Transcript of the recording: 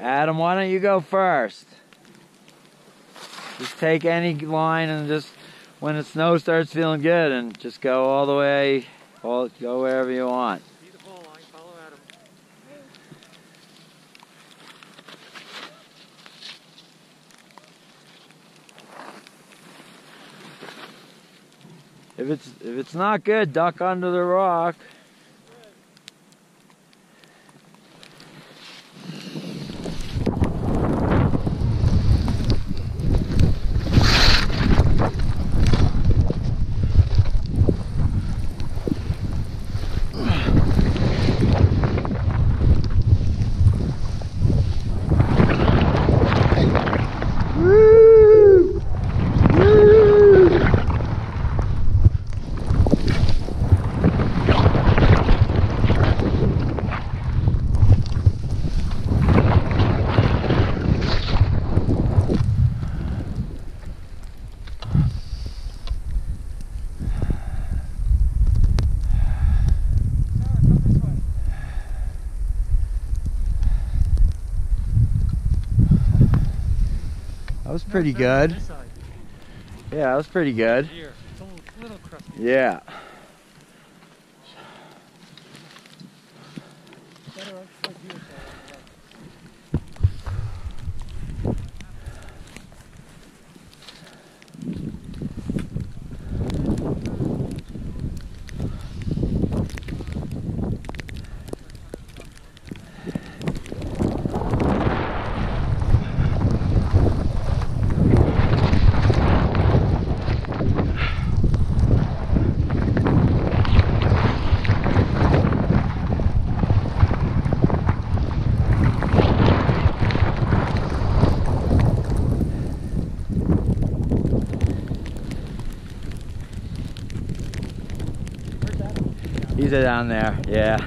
Adam, why don't you go first? Just take any line and just when the snow starts feeling good and just go all the way, all, go wherever you want. See the fall line, follow Adam. If it's if it's not good, duck under the rock. That was pretty good. Yeah, that was pretty good. Yeah. Adam? He's down there. Yeah.